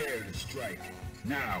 Prepare to strike. Now.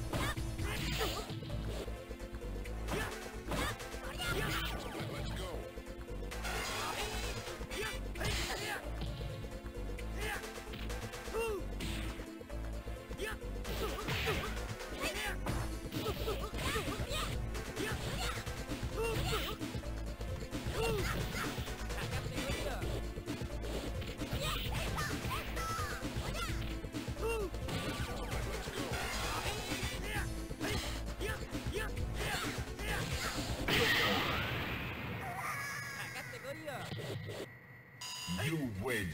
You win.